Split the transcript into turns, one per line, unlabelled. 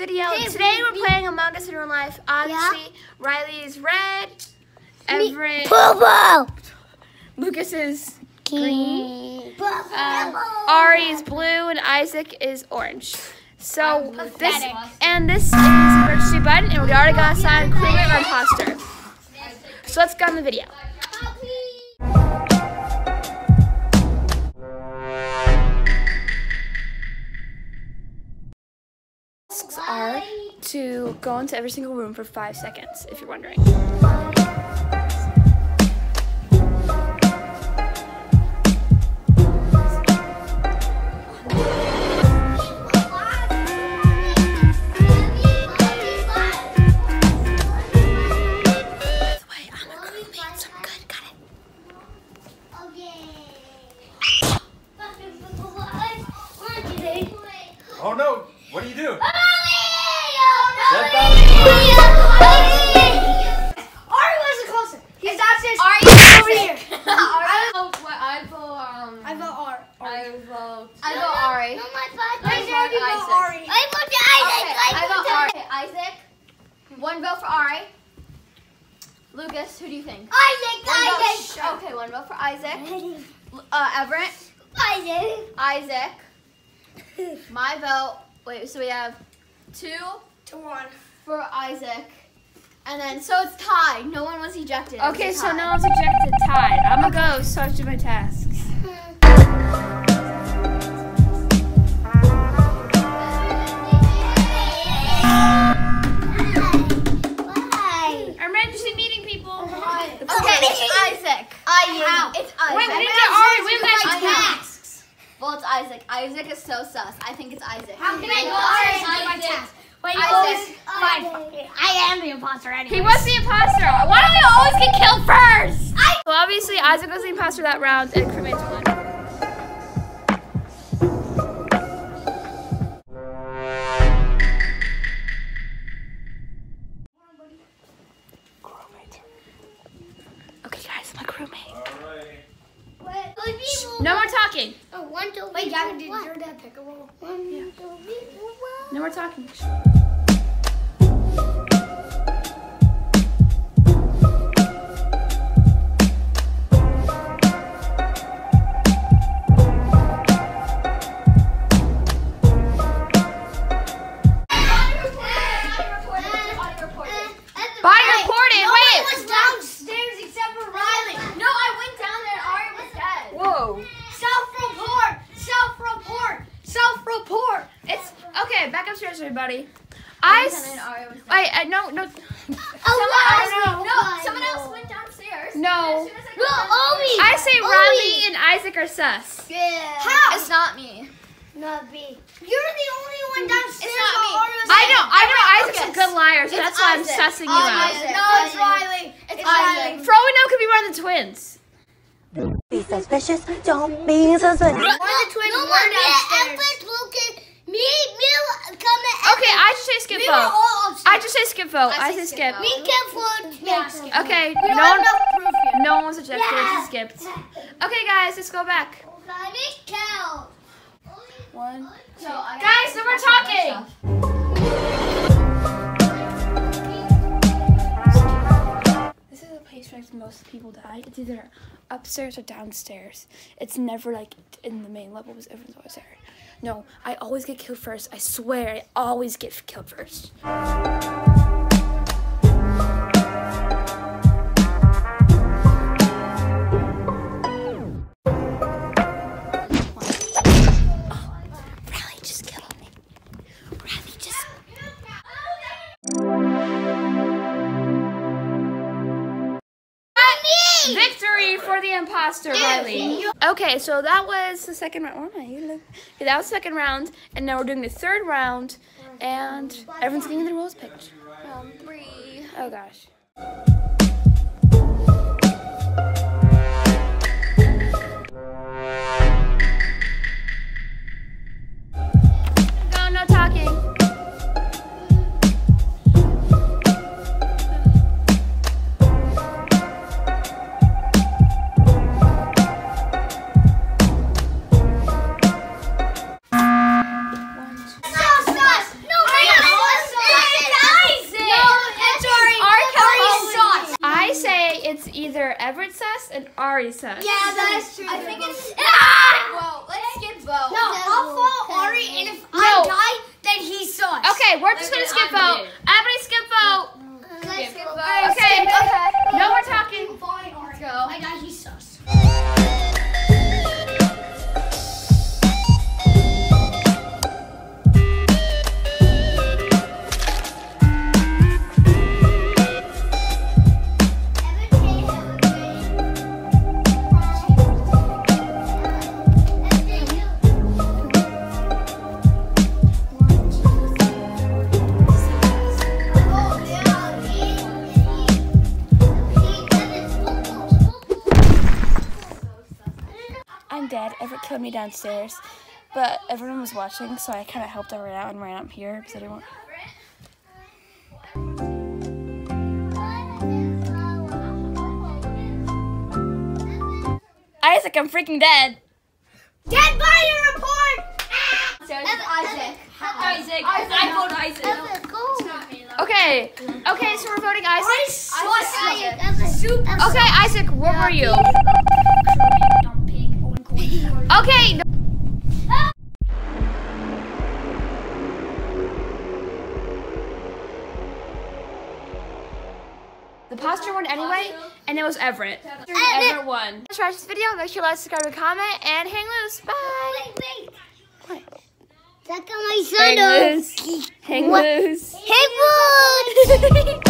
video.
Hey,
Today
we-
we're
we-
playing Among Us in real life. Obviously, Riley is red. Everett,
Purple.
Lucas is
Green.
um, Ari is blue, and Isaac is orange. So this and this is emergency button, and we already got assigned crewmate or imposter. So let's go on the video. Go into every single room for five seconds, if you're wondering.
One vote for Ari. Lucas, who do you think?
Isaac.
One vote-
Isaac.
Okay, one vote for Isaac. Uh, Everett.
Isaac.
Isaac. My vote. Wait, so we have two
To one.
for Isaac. And then, so it's tied. No one was ejected. It was
Okay, so
tie.
no one's ejected tied. I'm a ghost, so I have to do my tasks.
So sus. I think it's Isaac.
How can I go Ari and do my
Isaac.
task? Wait,
Isaac.
always, fine. I am the imposter anyway.
He was the imposter. Why do we always get killed first? well, obviously Isaac was the imposter that round, and crewmates won. No more talking.
Oh, one, two, Wait, Gavin, did your dad pick a roll? One, two, three, four, one.
No more talking. Everybody. I.
And
s-
then was dead.
Wait, uh, no, no,
Someone
I
else,
know.
no, someone else went downstairs.
no.
As soon as I
No,
got down-
Obi.
I say
Obi.
Riley and Isaac are sus.
Yeah. How?
It's not me.
Not me. You're the only one downstairs.
It's not me.
while
I know, I know Isaac's a good liar, so
It's
that's why I'm
Isaac.
sussing you out.
Isaac.
No, it's Riley.
It's
Riley.
Isaac.
For all we know, it could be one of the twins.
Be suspicious, don't be suspicious.
One of the twins
No,
were
one
downstairs.
Albert, Lucas, me, me, come
Okay, I just say skip
We
vote.
all.
I just say skip vote. I
I
say
say
skip.
skip vote.
Me can vote.
Yeah, skip.
Okay,
We
no
have
one,
enough proof yet.
no one was ejected. It's skipped. Okay, guys, let's go back.
Me count.
One.
So I
Guys, no more talking. This is a place where most people die. It's either upstairs or downstairs. It's never like in the main level because everyone's always there. No, I always get killed first. I swear, I always get killed first. Riley. Okay, so that was the second round. Oh, you look. Okay, that was the second round, and now we're doing the third round, and everyone's getting their roles picked.
Um, three.
Oh gosh.
either
Everett
says
and
Ari says.
Yeah, that's true.
I think it's.
Ah!
Bo. Let's skip Bo.
No, I'll follow Ari, and if
no.
I die, then he sus.
Okay, we're just gonna skip Bo. Everybody skip
Bo.
Everett killed me downstairs, but everyone was watching, so I kind of helped Everett out and ran up here because I didn't want. Isaac, I'm freaking dead.
Dead body report!
Isaac.
Isaac, I vote Isaac. Okay, okay, so we're voting Isaac. Okay, Isaac, where were you? Okay. no- The posture won anyway, and it was Everett. Everett won. If you watched this video, make sure to like, subscribe, and comment, and hang loose. Bye. What?
Suck on my
Hang loose. Hang loose.
Hey, boy!